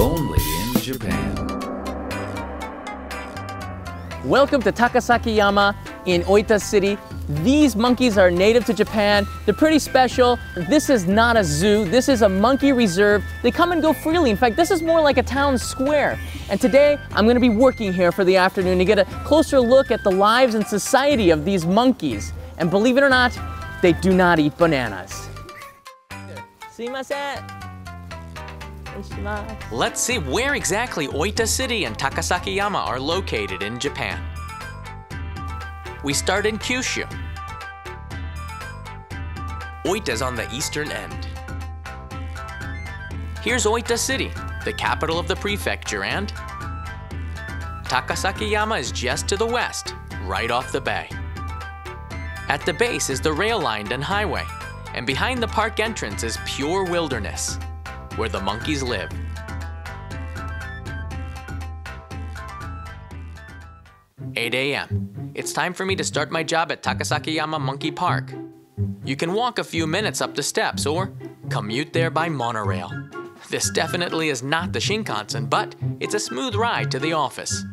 Only in Japan. Welcome to Takasaki Yama in Oita City. These monkeys are native to Japan. They're pretty special. This is not a zoo. This is a monkey reserve. They come and go freely. In fact, this is more like a town square. And today, I'm gonna be working here for the afternoon to get a closer look at the lives and society of these monkeys. And believe it or not, they do not eat bananas. Let's see where exactly Oita City and Takasakiyama are located in Japan. We start in Kyushu. Oita's on the eastern end. Here's Oita City, the capital of the prefecture, and Takasakiyama is just to the west, right off the bay. At the base is the rail line and highway, and behind the park entrance is pure wilderness, where the monkeys live. Eight a.m. It's time for me to start my job at Takasakiyama Monkey Park. You can walk a few minutes up the steps or commute there by monorail. This definitely is not the Shinkansen, but it's a smooth ride to the office.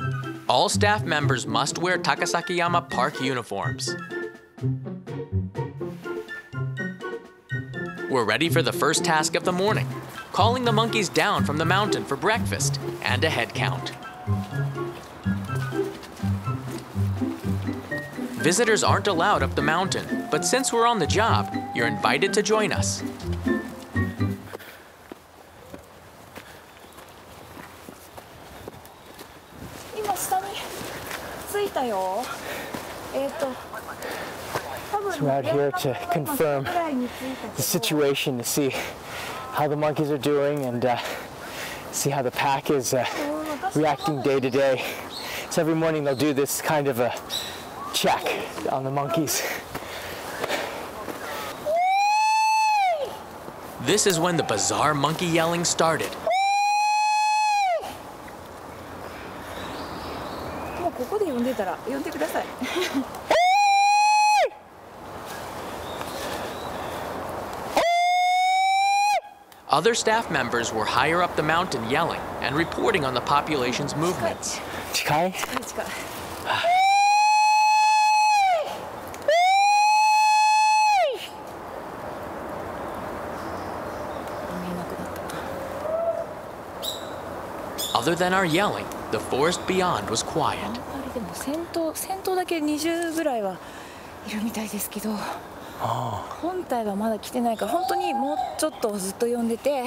All staff members must wear Takasakiyama Park uniforms. We're ready for the first task of the morning calling the monkeys down from the mountain for breakfast and a head count. visitors aren't allowed up the mountain, but since we're on the job, you're invited to join us. So we're out here to confirm the situation to see how the monkeys are doing and uh, see how the pack is uh, reacting day to day. So every morning they'll do this kind of a check on the monkeys. This is when the bizarre monkey yelling started. もうここで呼んでたら呼んでください Other staff members were higher up the mountain yelling and reporting on the population's movements. Chikai? 近い近い Other than our yelling, the forest beyond was quiet. あんまりでも先頭先頭だけ20ぐらいはいるみたいですけど本体はまだ来てないから本当にもうちょっとずっと呼んでて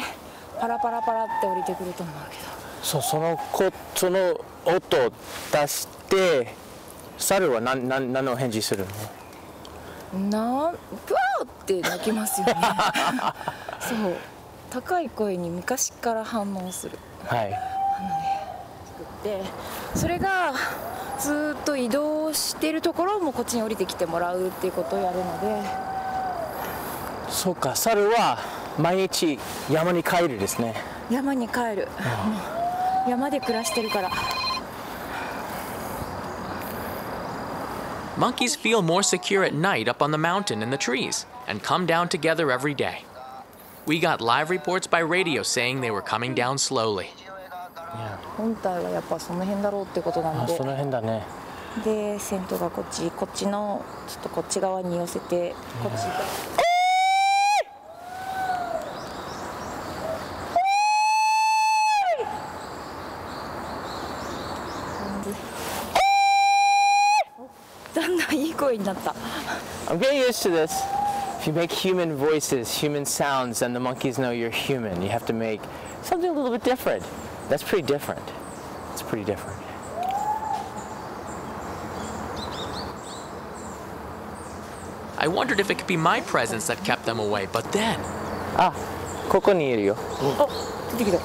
パラパラパラって降りてくると思うけど。そうそのこその音を出して猿は何何何の返事するの？なんプワーって鳴きますよね。そう。高い声に昔から反応する。はいでそれがずーっと移動してるところをもうこっちに降りてきてもらうっていうことをやるのでそうか猿は毎日山に帰るですね山に帰るもう山で暮らしてるから Monkeys feel more secure at night up on the mountain in the trees and come down together every day. We got live reports by radio saying they were coming down slowly. 本体はやっぱその辺だろうってことなのであその辺だねで先頭がこっちこっちのちょっとこっち側に寄せてこっちだんだんいい声になった I'm getting used to this. If you make human voices, human sounds, then the monkeys know you're human. You have to make something a little bit different. That's pretty different. It's pretty different. I wondered if it could be my presence that kept them away, but then あ、ここにいるよ。あ出てきた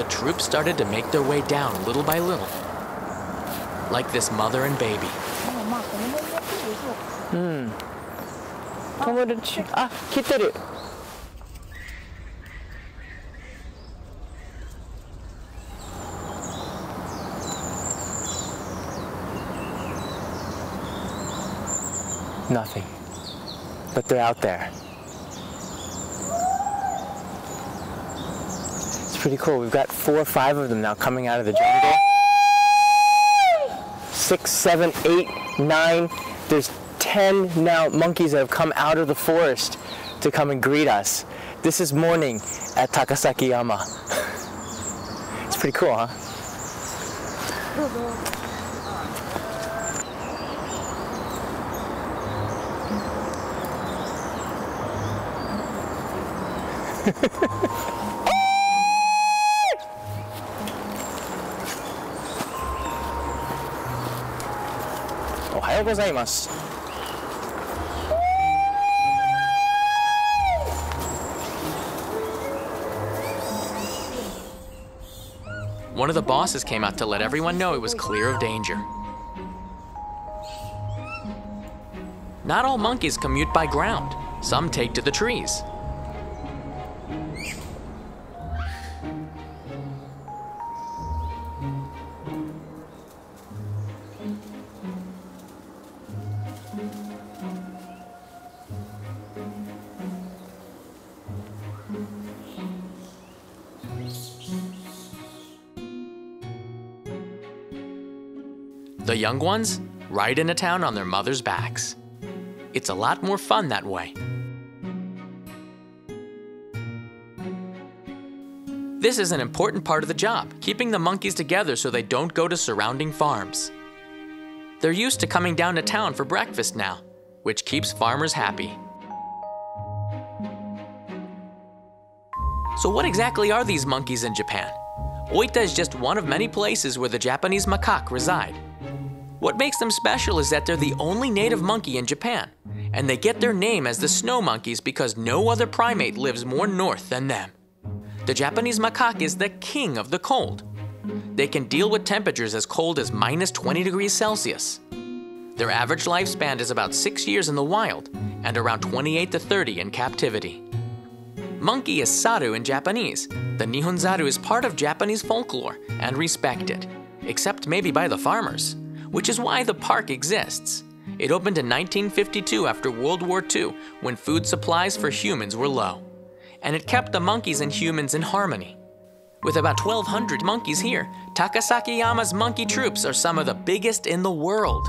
the troops started to make their way down little by little. Like this mother and baby. ま 友達あ来てる Nothing. But they're out there. It's pretty cool. We've got four or five of them now coming out of the jungle. Six, seven, eight, nine. There's ten now monkeys that have come out of the forest to come and greet us. This is morning at Takasaki Yama. it's pretty cool, huh? どうぞ おはようございます。 One of the bosses came out to let everyone know it was clear of danger. Not all monkeys commute by ground. Some take to the trees. The young ones ride into town on their mother's backs. It's a lot more fun that way. This is an important part of the job, keeping the monkeys together so they don't go to surrounding farms. They're used to coming down to town for breakfast now, which keeps farmers happy. So, what exactly are these monkeys in Japan? Oita is just one of many places where the Japanese macaque reside. What makes them special is that they're the only native monkey in Japan, and they get their name as the snow monkeys because no other primate lives more north than them. The Japanese macaque is the king of the cold. They can deal with temperatures as cold as minus 20 degrees Celsius. Their average lifespan is about 6 years in the wild and around 28 to 30 in captivity. Monkey is saru in Japanese. The Nihon Zaru is part of Japanese folklore and respected, except maybe by the farmers, which is why the park exists. It opened in 1952 after World War II when food supplies for humans were low. And it kept the monkeys and humans in harmony. With about 1,200 monkeys here, Takasaki Yama's monkey troops are some of the biggest in the world.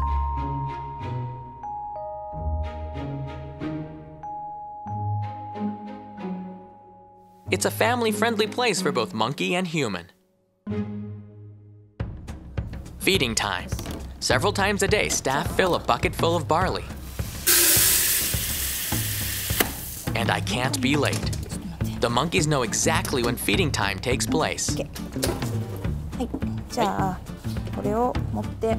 It's a family friendly place for both monkey and human. Feeding time. Several times a day, staff fill a bucket full of barley. And I can't be late. The monkeys know exactly when feeding time takes place. はいじゃあこれを持って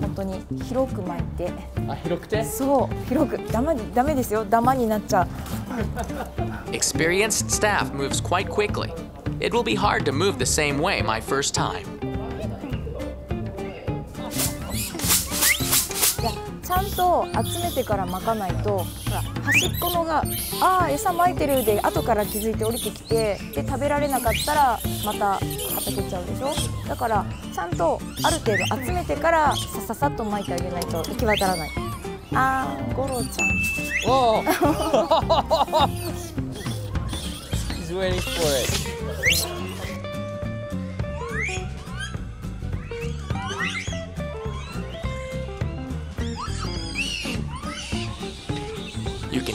本当に広く巻いてそう広くダメダメですよダマになっちゃう Experienced staff moves quite quickly. It will be hard to move the same way my first time. ちゃんと集めてから巻かないとほら端っこのがああ餌巻いてるで後から気づいて降りてきてで食べられなかったらまたはたけちゃうでしょ？だからちゃんとある程度集めてからさささっと巻いてあげないと行き渡らないあーゴロちゃん Whoa! He's waiting for it.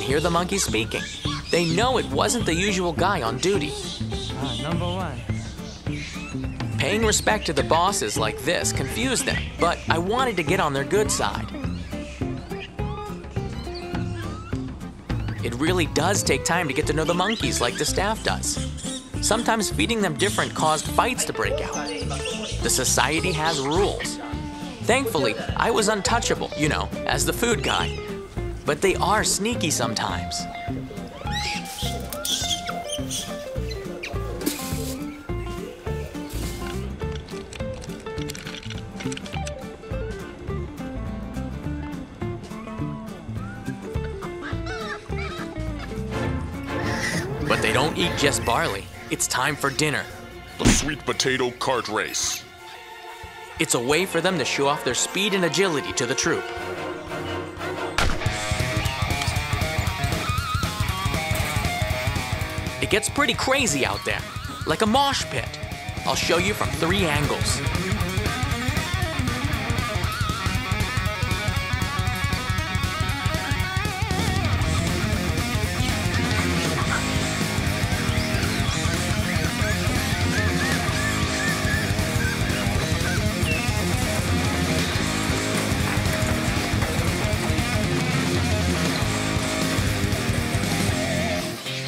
Hear the monkeys speaking. They know it wasn't the usual guy on duty. Ah, number one. Paying respect to the bosses like this confused them, but I wanted to get on their good side. It really does take time to get to know the monkeys like the staff does. Sometimes feeding them different caused fights to break out. The society has rules. Thankfully, I was untouchable, you know, as the food guy. But they are sneaky sometimes. But they don't eat just barley. It's time for dinner. The sweet potato cart race. It's a way for them to show off their speed and agility to the troop. Gets pretty crazy out there, like a mosh pit. I'll show you from three angles.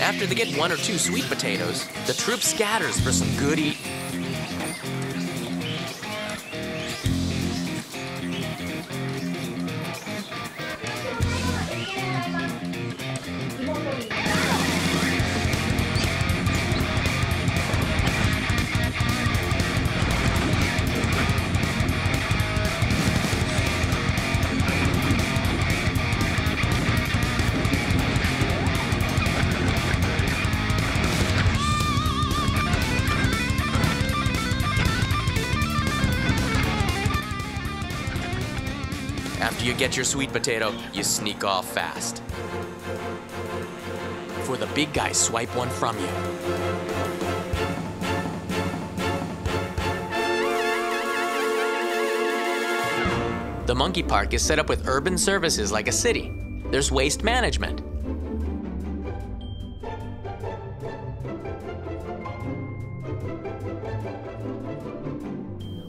After they get one or two sweet potatoes, the troop scatters for some good eating. After you get your sweet potato, you sneak off fast. For the big guys swipe one from you. The monkey park is set up with urban services like a city. There's waste management.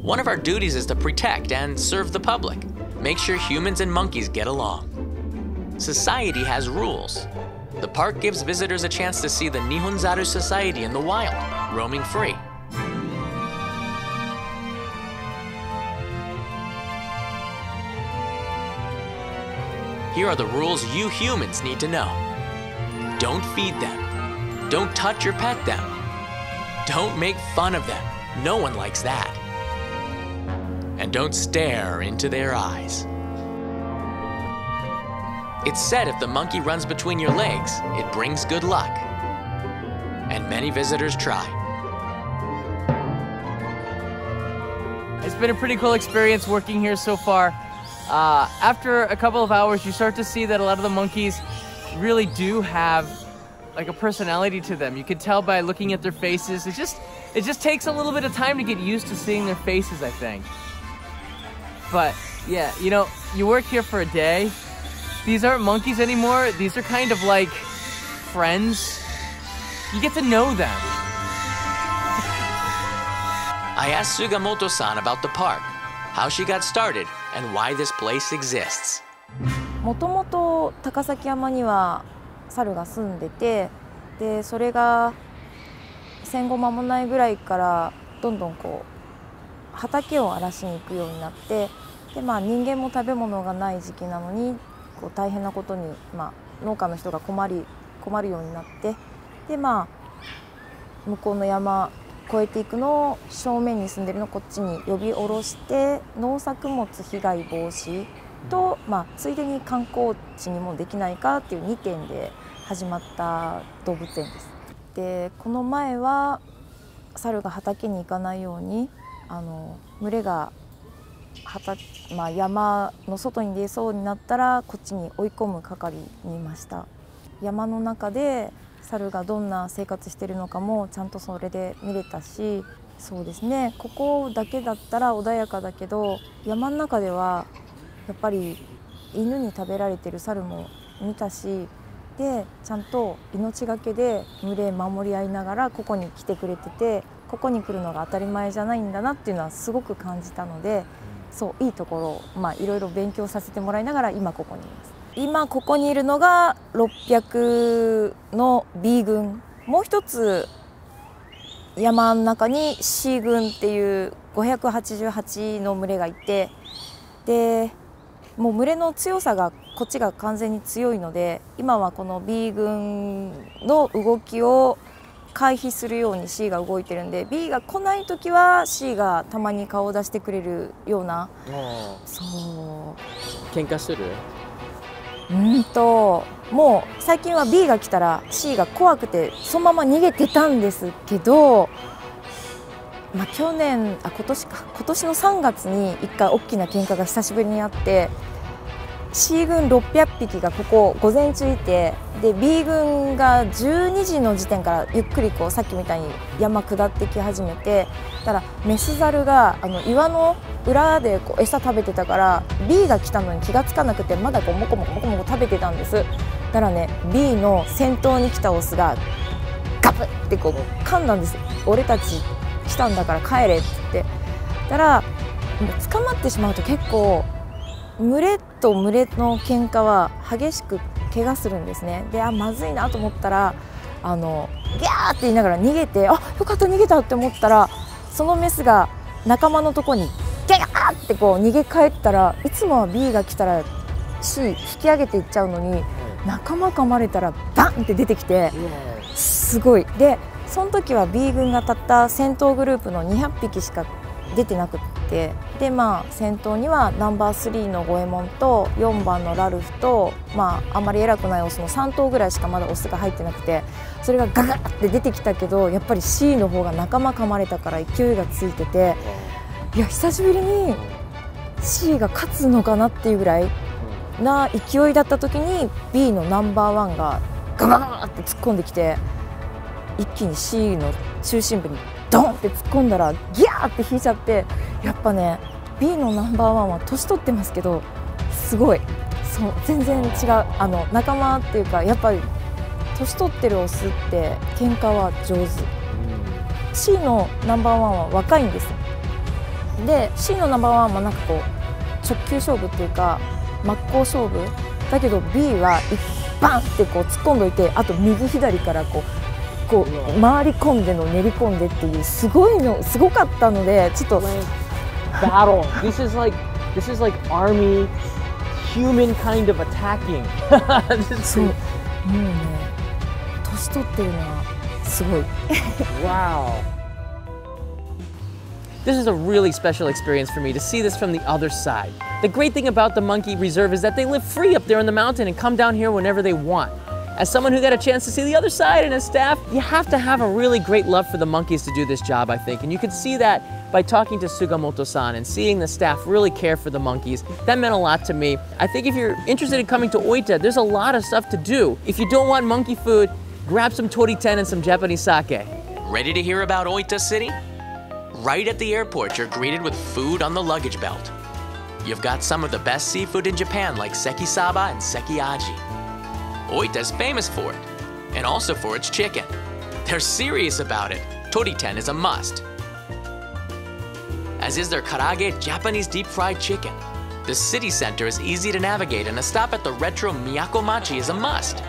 One of our duties is to protect and serve the public. Make sure humans and monkeys get along. Society has rules. The park gives visitors a chance to see the Nihonzaru Society in the wild, roaming free. Here are the rules you humans need to know. Don't feed them. Don't touch or pet them. Don't make fun of them. No one likes that. And don't stare into their eyes. It's said if the monkey runs between your legs, it brings good luck. And many visitors try. It's been a pretty cool experience working here so far. Uh, after a couple of hours, you start to see that a lot of the monkeys really do have like a personality to them. You can tell by looking at their faces. It just it just takes a little bit of time to get used to seeing their faces, I think. But yeah, you know, you work here for a day. These aren't monkeys anymore. These are kind of like friends. You get to know them. I asked Sugamoto san about the park, how she got started, and why this place exists. もともと高崎山には猿が住んでてでそれが戦後間もないぐらいからどんどんこう 畑を荒らしに行くようになってで、まあ、人間も食べ物がない時期なのにこう大変なことに、まあ、農家の人が困り困るようになってで、まあ、向こうの山越えていくのを正面に住んでるのをこっちに呼び下ろして農作物被害防止と、まあ、ついでに観光地にもできないかっていう2点で始まった動物園です。でこの前は猿が畑に行かないようにあの群れが、まあ、山の外に出そうになったらこっちに追い込む係にいました。山の中で猿がどんな生活してるのかもちゃんとそれで見れたしそうですね。ここだけだったら穏やかだけど山の中ではやっぱり犬に食べられてる猿も見たしでちゃんと命がけで群れ守り合いながらここに来てくれててここに来るのが当たり前じゃないんだなっていうのはすごく感じたのでそういいところをまあいろいろ勉強させてもらいながら今ここにいます。今ここにいるのが600の B 群もう一つ山の中に C 群っていう588の群れがいてでもう群れの強さがこっちが完全に強いので今はこの B 群の動きを回避するように C が動いてるんで B が来ない時は C がたまに顔を出してくれるような。そう。喧嘩してる？うんともう最近は B が来たら C が怖くてそのまま逃げてたんですけど、まあ、去年あ今年か。今年の3月に1回大きな喧嘩が久しぶりにあって C 軍600匹がここ午前中いてで B 軍が12時の時点からゆっくりこうさっきみたいに山下ってき始めてだからメスザルがあの岩の裏でこう餌食べてたから B が来たのに気がつかなくてまだこうモコモコモコモコ食べてたんです。だからね B の先頭に来たオスがガブってこう噛んだんです。俺たち来たんだから帰れって。言ってだから捕まってしまうと結構群れと群れの喧嘩は激しく怪我するんですね。であまずいなと思ったらあのギャーって言いながら逃げてあよかった逃げたって思ったらそのメスが仲間のとこにギャーってこう逃げ帰ったらいつもは B が来たら C 引き上げていっちゃうのに仲間噛まれたらバンって出てきてすごい。でその時は B 軍がたった戦闘グループの200匹しか出てなくって。でまあ先頭にはナンバー3の五右衛門と4番のラルフとまああまり偉くないオスの3頭ぐらいしかまだオスが入ってなくてそれがガガッって出てきたけどやっぱり C の方が仲間噛まれたから勢いがついてていや久しぶりに C が勝つのかなっていうぐらいな勢いだった時に B のナンバーワンがガガガガって突っ込んできて一気に C の中心部にって突っ込んだらギャーって引いちゃってやっぱね B のナンバーワンは年取ってますけどすごい。そう全然違う。あの仲間っていうかやっぱり年取ってるオスって喧嘩は上手。C のナンバーワンは若いんですで C のナンバーワンはなんかこう直球勝負っていうか真っ向勝負。だけど B はバンってこう突っ込んどいてあと右左からこうこう回り込んでの練り込んでっていうすごいのすごかったのでちょっと Battle. This is like this is like army human kind of attacking. This is- そうもうね年取ってるのはすごい Wow. This is a really special experience for me to see this from the other side. The great thing about the monkey reserve is that they live free up there in the mountain and come down here whenever they want. As someone who got a chance to see the other side and as staff, you have to have a really great love for the monkeys to do this job, I think. And you can see that by talking to Sugamoto-san and seeing the staff really care for the monkeys. That meant a lot to me. I think if you're interested in coming to Oita, there's a lot of stuff to do. If you don't want monkey food, grab some tori-ten and some Japanese sake. Ready to hear about Oita City? Right at the airport, you're greeted with food on the luggage belt. You've got some of the best seafood in Japan, like seki saba and seki aji. Oita's famous for it, and also for its chicken. They're serious about it. Toriten is a must. As is their karaage Japanese deep fried chicken. The city center is easy to navigate, and a stop at the retro Miyakomachi is a must.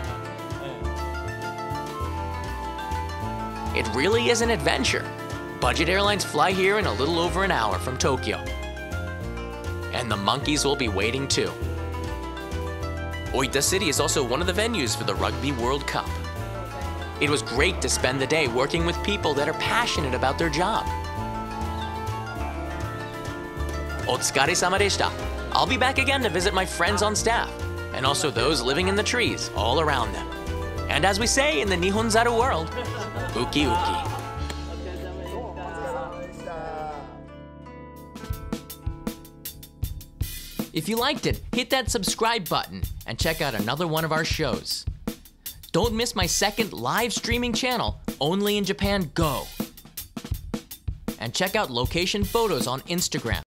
It really is an adventure. Budget airlines fly here in a little over an hour from Tokyo. And the monkeys will be waiting too. Oita City is also one of the venues for the Rugby World Cup. It was great to spend the day working with people that are passionate about their job. Otsukare sama deshita. I'll be back again to visit my friends on staff, and also those living in the trees all around them. And as we say in the Nihon Zaru world, uki uki. If you liked it, hit that subscribe button and check out another one of our shows. Don't miss my second live streaming channel, Only in Japan Go. And check out location photos on Instagram.